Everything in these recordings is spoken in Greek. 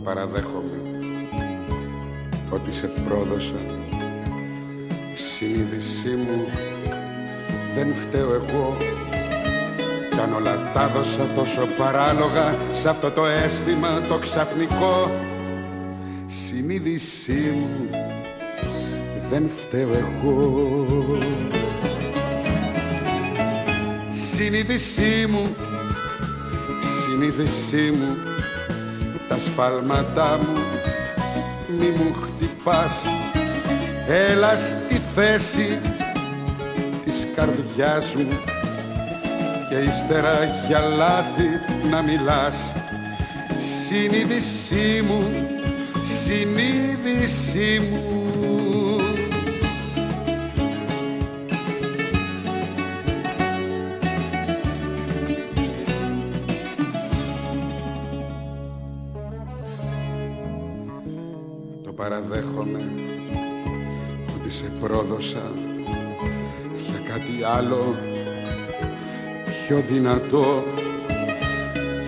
παραδέχομαι ότι σε πρόδωσα. Συνείδησή μου δεν φταίω εγώ. Κι αν όλα τα δώσα τόσο παράλογα σε αυτό το αίσθημα το ξαφνικό. Συνείδησή μου δεν φταίω εγώ. Συνείδησή μου, συνείδησή μου τα σφάλματά μου μη μου χτυπάς. Έλα στη θέση της καρδιάς μου και ύστερα για λάθη να μιλάς. Συνείδησή μου, συνείδησή μου παραδέχομαι ότι σε πρόδωσα για κάτι άλλο. Πιο δυνατό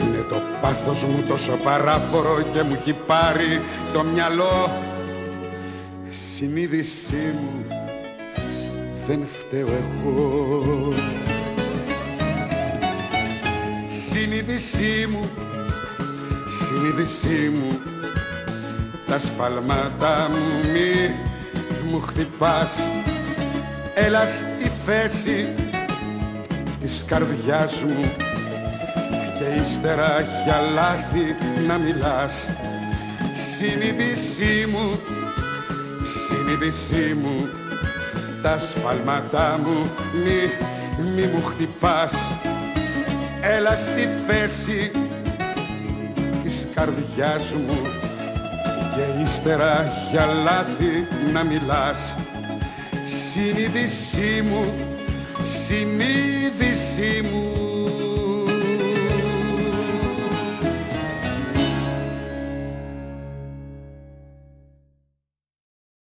είναι το πάθος μου τόσο παράφορο και μου έχει πάρει το μυαλό. Συνείδησή μου δεν φταίω εγώ. Συνείδησή μου συνείδησή μου τα σφαλμάτα μου μη μου χτυπάς. Έλα στη θέση της καρδιάς μου και ύστερα για λάθη να μιλάς. Συνείδησή μου, συνείδησή μου τα σφαλματά μου μη, μη μου χτυπάς. Έλα στη θέση της καρδιάς μου και ύστερα για λάθη να μιλάς. Συνείδησή μου, συνείδησή μου